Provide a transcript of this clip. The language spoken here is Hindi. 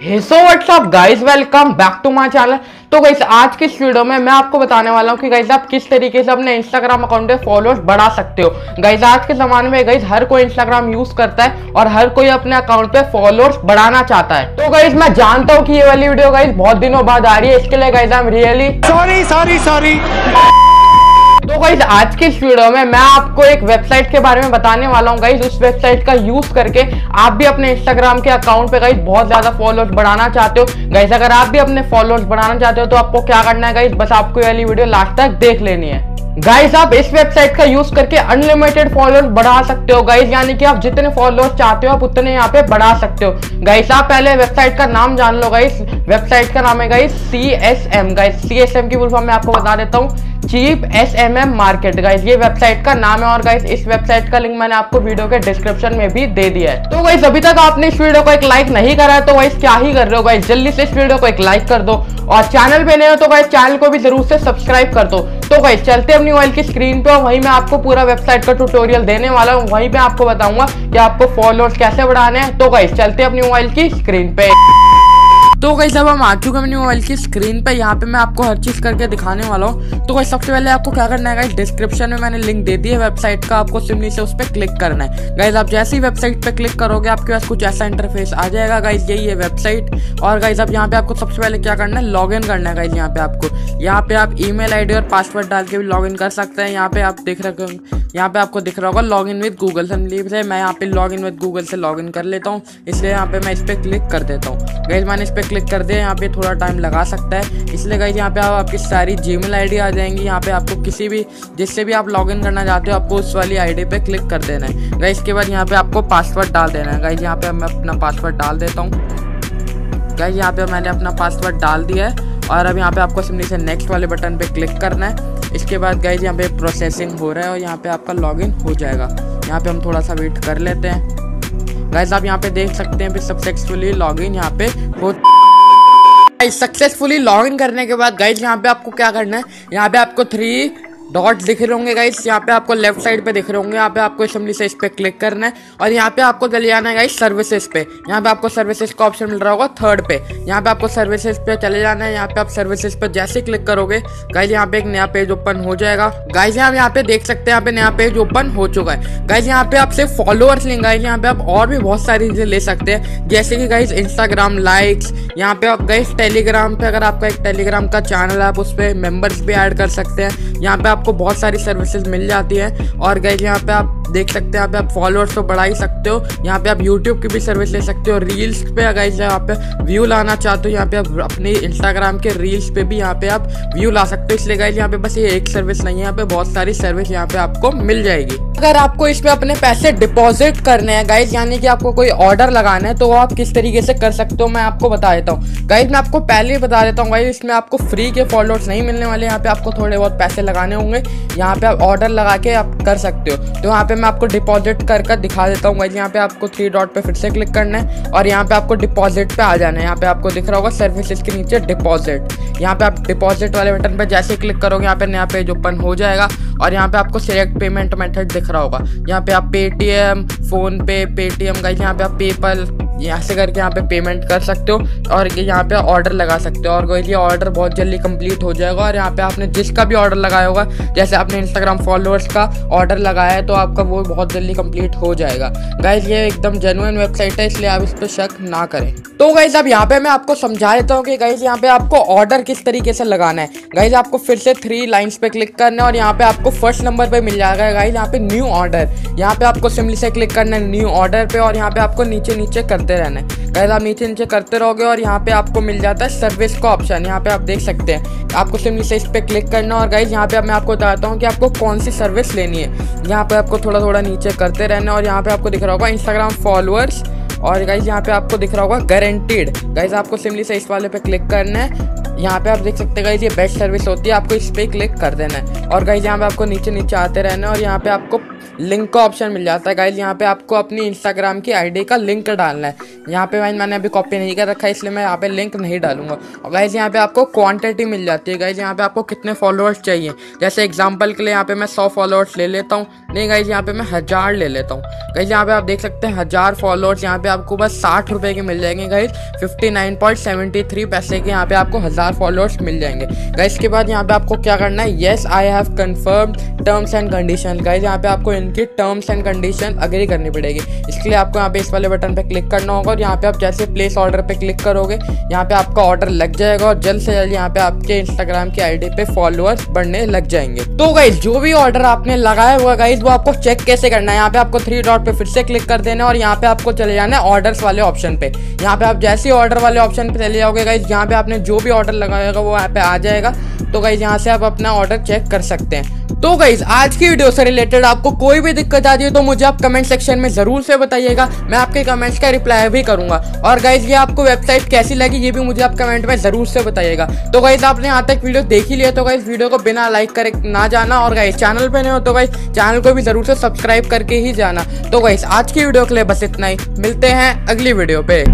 So what's up guys welcome back to my channel तो गाइस आज की वीडियो में मैं आपको बताने वाला हूँ कि गाइस आप किस तरीके से अपने इंस्टाग्राम अकाउंट पे फॉलोअर्स बढ़ा सकते हो। गाइस आज के जमाने में गाइस हर कोई इंस्टाग्राम यूज़ करता है और हर कोई अपने अकाउंट पे फॉलोअर्स बढ़ाना चाहता है। तो गाइस मैं जानता हूँ कि ये वाली वीडियो गाइस बहुत दिनों बाद आ रही है। इसके लिए guys I am really sorry sorry sorry तो गाइज़ आज के इस वीडियो में मैं आपको एक वेबसाइट के बारे में बताने वाला हूँ गाइज़ उस वेबसाइट का यूज़ करके आप भी अपने इंस्टाग्राम के अकाउंट पे गाइज़ बहुत ज़्यादा फॉलोअर्स बढ़ाना चाहते हो। गाइज़ अगर आप भी अपने फॉलोअर्स बढ़ाना चाहते हो तो आपको क्या करना है गाइज़ बस आपको वाली वीडियो लास्ट तक देख लेनी है। गाइस आप इस वेबसाइट का यूज़ करके अनलिमिटेड फॉलोअर्स बढ़ा सकते हो गाइस यानी कि आप जितने फॉलोअर्स चाहते हो, आप उतने यहाँ पे बढ़ा सकते हो। गाइस आप पहले वेबसाइट का नाम जान लो गाइस वेबसाइट का नाम है guys C S M guys C S M की फुल फॉर्म मैं आपको बता देता हूँ। Cheap S M M market. Guys ये वेबसाइट का नाम है और गाइस इस वेबसाइट का लिंक मैंने आपको वीडियो के डिस्क्रिप्शन में भी दे दिया है। तो गाइस अभी तक आपने इस वीडियो को एक लाइक नहीं करा है तो गाइस क्या ही कर रहे हो गाइस जल्दी से इस वीडियो को एक लाइक कर दो और चैनल पे नए हो तो गाइस चैनल को भी ज़रूर से सब्सक्राइब कर दो। तो गाइस चलते अपनी मोबाइल की स्क्रीन पे और वहीं मैं आपको पूरा वेबसाइट का ट्यूटोरियल देने वाला हूँ। वहीं पे आपको बताऊँगा कि आपको फॉलोअर्स कैसे बढ़ाने हैं। तो गाइस चलते अपनी मोबाइल की स्क्रीन पे। तो गई जब हम आ चुके हैं अपनी मोबाइल की स्क्रीन पे। यहाँ पे मैं आपको हर चीज़ करके दिखाने वाला हूँ। तो गई सबसे पहले आपको क्या करना है गाइस डिस्क्रिप्शन में मैंने लिंक दे दी है। वेबसाइट का आपको सिमली से उस पर क्लिक करना है। गाइज़ आप जैसे ही वेबसाइट पे क्लिक करोगे, आपके पास कुछ ऐसा इंटरफेस आ जाएगा। गाइज़ यही है वेबसाइट और गाइज़ अब यहाँ पे आपको सबसे पहले क्या करना है लॉग करना है गाइज़ यहाँ पे आपको। यहाँ पे आप ई मेल और पासवर्ड डाल के भी लॉग इन कर सकते हैं। यहाँ पे आप देख रहे हो, यहाँ पे आपको दिख रहा होगा लॉग इन विद गूगल से। मैं यहाँ पे लॉग इन विद गूगल से लॉग इन कर लेता हूँ। इसलिए यहाँ पे मैं इस पर क्लिक कर देता हूँ। गाइज़ मैंने इस पर क्लिक कर दिया यहाँ पे थोड़ा टाइम लगा सकता है इसलिए गाइज़ यहाँ पे आप आपकी सारी जी मेल आ जाएँगी यहाँ पे आपको किसी भी जिससे भी आप लॉगिन करना चाहते हो आपको उस वाली आईडी पे क्लिक कर देना है गाइज़ इसके बाद यहाँ पे आपको पासवर्ड डाल देना है गाइज़ यहाँ पे मैं अपना पासवर्ड डाल देता हूँ गाइज़ यहाँ पे मैंने अपना पासवर्ड डाल दिया है और अब यहाँ पे आपको सिंपली से नेक्स्ट वाले बटन पे क्लिक करना है इसके बाद गाइज़ यहाँ पे प्रोसेसिंग हो रहा है और यहाँ पे आपका लॉगिन हो जाएगा यहाँ पे हम थोड़ा सा वेट कर लेते हैं गाइज़ आप यहाँ पे देख सकते हैं फिर सक्सेसफुली लॉगिन यहाँ पे हो सक्सेसफुली लॉग इन करने के बाद गाइज़ यहाँ पे आपको क्या करना है? यहाँ पे आपको थ्री डॉट्स दिख रहे होंगे गाइस यहाँ पे आपको लेफ़्ट साइड पे दिख रहे होंगे यहाँ पे आपको असेंबली से इस पे क्लिक करना है और यहाँ पे आपको चले जाना है गाइस सर्विसेज़ पे यहाँ पे आपको सर्विसेज़ का ऑप्शन मिल रहा होगा थर्ड पे यहाँ पे आपको सर्विसेज़ पे चले जाना है यहाँ पे आप सर्विसेज़ पे जैसे क्लिक करोगे गाइज़ यहाँ पे एक नया पेज ओपन हो जाएगा गाइज़ आप यहाँ पे देख सकते हैं यहाँ पे नया पेज ओपन हो चुका है गाइज़ यहाँ पे आप सिर्फ़ फॉलोअर्स लेंगे गाइज़ यहाँ पे आप और भी बहुत सारी चीज़ें ले सकते हैं जैसे कि गाइज़ इंस्टाग्राम लाइक्स यहाँ पे आप गाइज़ टेलीग्राम पे अगर आपका एक टेलीग्राम का चैनल है आप उस पर मेंबर्स भी ऐड कर सकते हैं यहाँ पे आपको बहुत सारी सर्विसेज़ मिल जाती है। और गई यहाँ पे आप देख सकते हैं, यहाँ पे आप फॉलोअर्स तो बढ़ा ही सकते हो। यहाँ पे आप यूट्यूब की भी सर्विस ले सकते हो। रील्स पे अगर यहाँ पे व्यू लाना चाहते हो, यहाँ पे आप अपने इंस्टाग्राम के रील्स पे भी यहाँ पे आप व्यू ला सकते हो। इसलिए गाइज़ यहाँ पे बस ये एक सर्विस नहीं है, यहाँ पे बहुत सारी सर्विस यहाँ पे आपको मिल जाएगी। अगर आपको इसमें अपने पैसे डिपॉजिट करने हैं गाइज़ यानी कि आपको कोई ऑर्डर लगाना है तो वो आप किस तरीके से कर सकते हो, मैं आपको बता देता हूँ। गाइज़ मैं आपको पहले ही बता देता हूँ गाइज़ इसमें आपको फ्री के फॉलोअर्स नहीं मिलने वाले, यहाँ पे आपको थोड़े बहुत पैसे लगाने होंगे। यहाँ पे आप ऑर्डर लगा के आप कर सकते हो तो यहाँ पे मैं आपको डिपॉजिट कर कर दिखा देता हूँ यहाँ पे आपको थ्री डॉट पे फिर से क्लिक करना है और यहाँ पे आपको डिपॉजिट पे आ जाना है यहाँ पे आपको दिख रहा होगा सर्विसेज़ के नीचे डिपॉजिट यहाँ पे आप डिपॉजिट वाले बटन पे जैसे क्लिक करोगे यहाँ पे नया पेज ओपन हो जाएगा और यहाँ पे आपको सिलेक्ट पेमेंट मेथड दिख रहा होगा यहाँ पे आप पेटीएम फ़ोन पे पेटीएम का यहाँ पे आप पेपल यहाँ से करके यहाँ पे पेमेंट कर सकते हो और ये यहाँ पे ऑर्डर लगा सकते हो। और ये ऑर्डर बहुत जल्दी कंप्लीट हो जाएगा और यहाँ पे आपने जिसका भी ऑर्डर लगाया होगा, जैसे आपने इंस्टाग्राम फॉलोअर्स का ऑर्डर लगाया है तो आपका वो बहुत जल्दी कंप्लीट हो जाएगा। गाइज़ ये एकदम जेनुअन वेबसाइट है, इसलिए आप इस पर शक ना करें। तो गाइज़ अब यहाँ पे मैं आपको समझा देता हूँ कि गाइज़ यहाँ पे आपको ऑर्डर किस तरीके से लगाना है। गाइज़ आपको फिर से थ्री लाइन्स पे क्लिक करना है और यहाँ पे आपको फ़र्स्ट नंबर पे मिल जाएगा। गाइज़ यहाँ पे न्यू ऑर्डर यहाँ पे आपको सिमली से क्लिक करना है न्यू ऑर्डर पे और यहाँ पे आपको नीचे नीचे करते रहना है। गाइज़ आप नीचे नीचे करते रहोगे और यहाँ पे आपको मिल जाता है सर्विस का ऑप्शन यहाँ पे आप देख सकते हैं। आपको सिर्फ़ से इस पर क्लिक करना और गाइज़ यहाँ पे मैं आपको बताता हूँ कि आपको कौन सी सर्विस लेनी है। यहाँ पे आपको थोड़ा थोड़ा नीचे करते रहना और यहाँ पे आपको दिख रहा होगा इंस्टाग्राम फॉलोअर्स और गाइज़ यहाँ पे आपको दिख रहा होगा गारंटीड गाइज़ आपको सिमली से इस वाले पे क्लिक करना है। यहाँ पे आप देख सकते हैं ये बेस्ट सर्विस होती है आपको इस पर क्लिक कर देना है और गाइज़ यहाँ पे आपको नीचे नीचे आते रहना है और यहाँ पे आपको लिंक का ऑप्शन मिल जाता है गाइज़ यहाँ पे आपको अपनी इंस्टाग्राम की आईडी का लिंक डालना है यहाँ पे भाई मैंने अभी कॉपी नहीं कर रखा है इसलिए मैं यहाँ पे लिंक नहीं डालूँगा और गाइज़ यहाँ पे आपको क्वांटिटी मिल जाती है गाइज़ यहाँ पे आपको कितने फॉलोअर्स चाहिए जैसे एग्ज़ाम्पल के लिए यहाँ पे मैं सौ फॉलोअर्स ले लेता हूँ नहीं गाइज़ यहाँ पे मैं हज़ार ले लेता हूँ गाइज़ यहाँ पे आप देख सकते हैं हज़ार फॉलोअर्स यहाँ पे आपको बस साठ रुपये के मिल जाएँगे guys fifty nine point seventy three पैसे के यहाँ पे आपको हज़ार फॉलोअर्स मिल जाएँगे गाइज़ के बाद यहाँ पे आपको क्या करना है yes I have confirm terms and condition guys यहाँ पे आपको इनकी टर्म्स एंड कंडीशन अग्री करनी पड़ेगी इसके लिए आपको यहाँ पे इस वाले बटन पे क्लिक करना होगा और यहाँ पे आप जैसे प्लेस ऑर्डर पे क्लिक करोगे यहाँ पे आपका ऑर्डर लग जाएगा और जल्द से जल्द यहाँ पे आपके इंस्टाग्राम की आईडी पे फॉलोअर्स बढ़ने लग जाएँगे तो गाइज़ जो भी ऑर्डर आपने लगाया हुआ गाइज़ वो आपको चेक कैसे करना है यहाँ पे आपको थ्री डॉट पे फिर से क्लिक कर देना और यहाँ पे आपको चले जाना है ऑर्डर वाले ऑप्शन पे यहाँ पे आप जैसे ऑर्डर वाले ऑप्शन पे चले जाओगे गाइज़ यहाँ पे आपने जो भी ऑर्डर लगाएगा, वो यहाँ पे आ जाएगा। तो गाइज़ यहाँ से आप अपना ऑर्डर चेक कर सकते हैं। तो गाइज़ आज की वीडियो से रिलेटेड आपको कोई भी दिक्कत आती है तो मुझे आप कमेंट सेक्शन में ज़रूर से बताइएगा। मैं आपके कमेंट्स का रिप्लाई भी करूँगा। और गाइज़ ये आपको वेबसाइट कैसी लगी, ये भी मुझे आप कमेंट में ज़रूर से बताइएगा। तो गाइज़ आपने यहाँ तक वीडियो देख ही लिया तो गाइज़ वीडियो को बिना लाइक करे ना जाना। और गाइज़ चैनल पर नहीं हो तो गाइज़ चैनल को भी ज़रूर से सब्सक्राइब करके ही जाना। तो गाइज़ आज की वीडियो के लिए बस इतना ही। मिलते हैं अगली वीडियो पे।